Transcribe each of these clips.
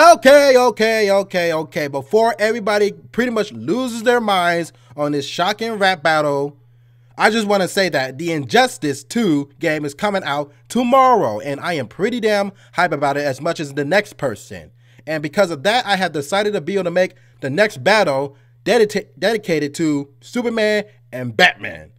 Okay, okay, okay, okay. Before everybody pretty much loses their minds on this shocking rap battle, I just want to say that the Injustice 2 game is coming out tomorrow, and I am pretty damn hype about it as much as the next person. And because of that, I have decided to be able to make the next battle dedicated to Superman and Batman.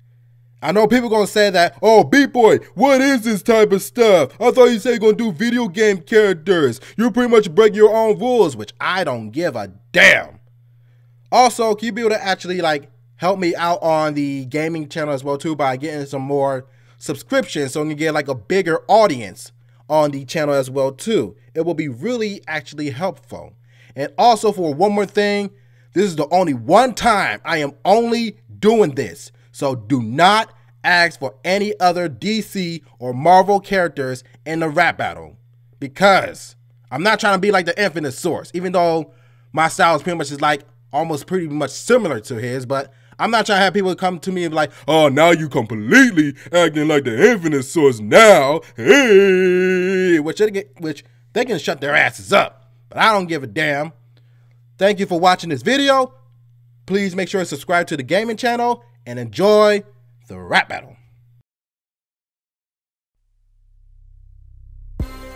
I know people gonna say that, oh, B-Boy, what is this type of stuff? I thought you said you're gonna do video game characters. You pretty much break your own rules, which I don't give a damn. Also, can you be able to actually like help me out on the gaming channel as well too by getting some more subscriptions so I can get like a bigger audience on the channel as well too. It will be really actually helpful. And also for one more thing, this is the only one time I am only doing this. So do not ask for any other DC or Marvel characters in the rap battle because I'm not trying to be like the infinite source, even though my style is pretty much is like almost pretty much similar to his, but I'm not trying to have people come to me and be like, oh, now you completely acting like the infinite source now. Hey, which they, get, which they can shut their asses up. But I don't give a damn. Thank you for watching this video. Please make sure to subscribe to the gaming channel and enjoy the rap battle.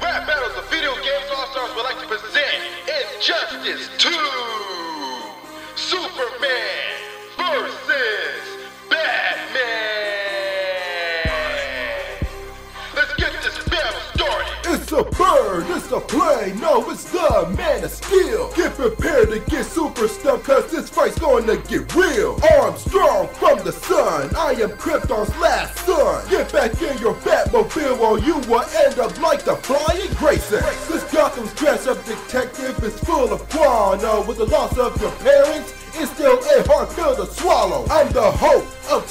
Rap Battles of Video Games All Stars would like to present Injustice 2 started. It's a bird, it's a plane, no, it's the man of steel. Get prepared to get super stumped, cause this fight's gonna get real. Armstrong from the sun, I am Krypton's last son. Get back in your Batmobile or you will end up like the flying Grayson. This Gotham's dress up detective is full of guano. With the loss of your parents, it's still a hard pill to swallow. I'm the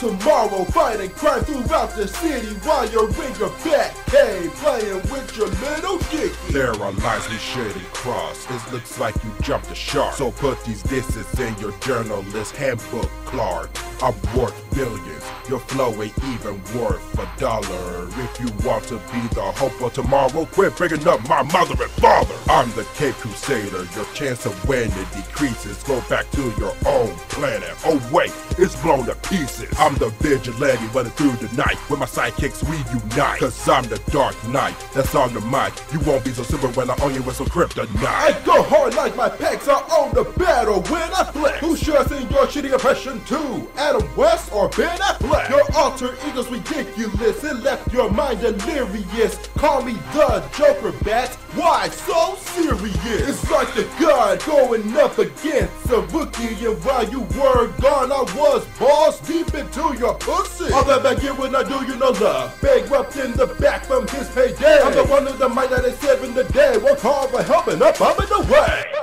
tomorrow, fighting crime throughout the city while you're in your back cave, playing with your little dicky. There are lines we shouldn't cross. It looks like you jumped the shark. So put these disses in your journalist handbook, Clark. I'm worth billions. Your flow ain't even worth a dollar. If you want to be the hope of tomorrow, quit bringing up my mother and father. I'm the Cape Crusader. Your chance of winning decreases. Go back to your own planet. Oh wait, it's blown to pieces. I'm the vigilante running through the night. With my sidekicks we unite. Cause I'm the Dark Knight. That's on the mic. You won't be so simple when I own you with some kryptonite. I go hard like my pecs are on the battle when I flex. Who shares seen your shitty oppression too? Adam West or Ben Affleck? Your alter ego's ridiculous. It left your mind delirious. Call me the Joker Bats. Why so serious? It's like the god going up against a rookie, and while you were gone, I was balls deep into your pussy. All that back here when I do you no love. Bankrupt in the back from his payday. I'm the one of the might that said in the day. Won't call for help and up, I'm in the way.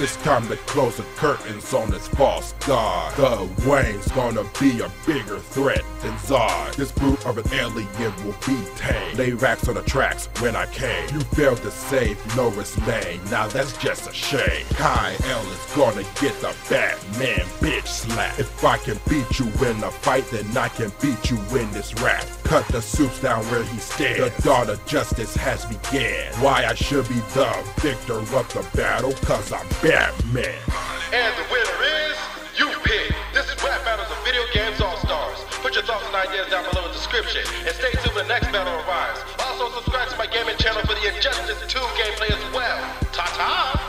It's time to close the curtains on this false god. The Wayne's gonna be a bigger threat than Zod. This brute of an alien will be tame. Lay racks on the tracks when I came. You failed to save Lois Lane. Now that's just a shame. Kal-El is gonna get the Batman bitch slap. If I can beat you in a fight, then I can beat you in this rap. Cut the Supes down where he stands. The dawn of justice has began. Why I should be the victor of the battle? Cause I'm Batman. And the winner is you pick. This is Rap Battles of Video Games All Stars. Put your thoughts and ideas down below in the description. And stay tuned for the next battle arrives. Also subscribe to my gaming channel for the Injustice 2 gameplay as well. Time